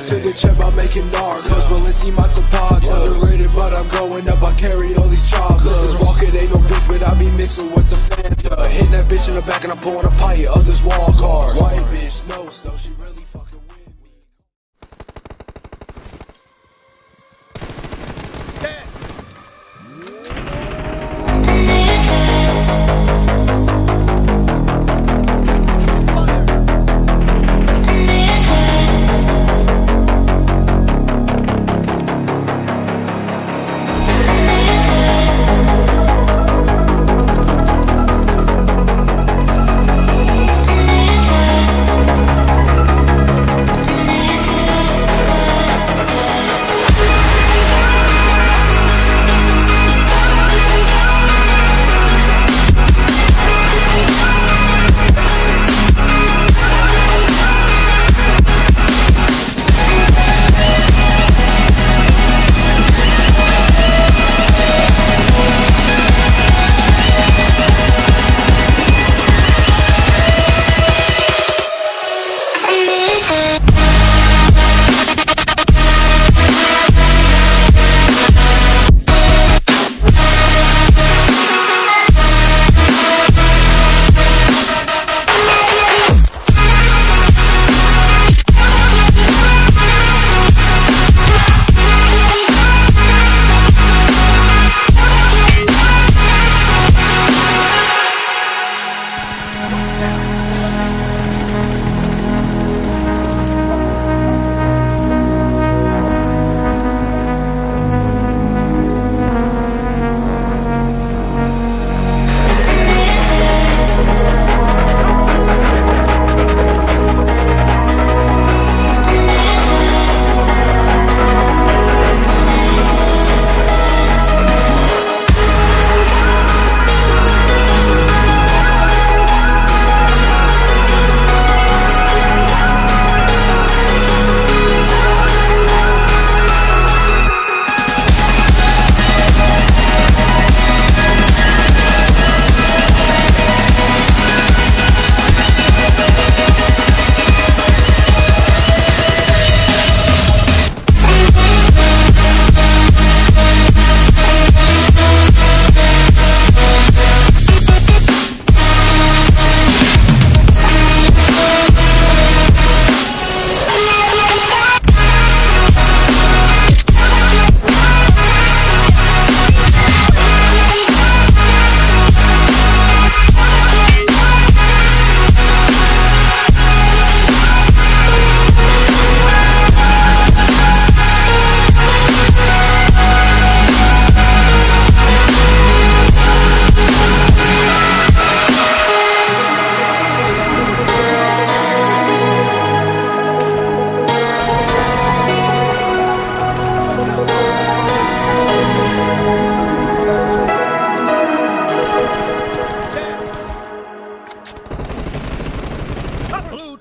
To the chip, I'm making narcos. Balenci my support. Underrated, but I'm going up. I carry all these chocolates. Walking ain't no bitch, but I be mixing with the Fanta. Hitting that bitch in the back and I'm pouring a pint. Others walk hard. White bitch, no snow. She really fucking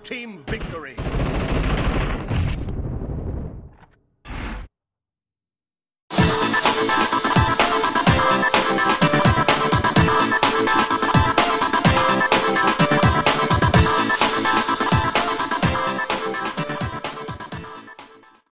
team victory.